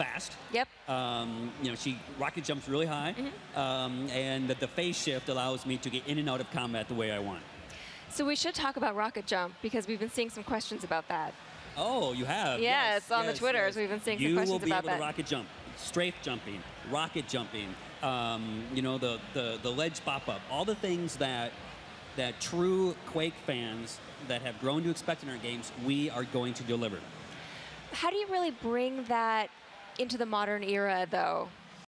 fast. Yep. Um, you know, she rocket jumps really high, um, and the, the phase shift allows me to get in and out of combat the way I want. So we should talk about rocket jump because we've been seeing some questions about that. Oh, you have? Yes, on the yes, Twitters, yes. we've been seeing some questions about that. you will be able to rocket jump, strafe jumping, rocket jumping. Um, you know, the, the the ledge pop up, all the things that that true Quake fans that have grown to expect in our games, we are going to deliver. How do you really bring that into the modern era, though?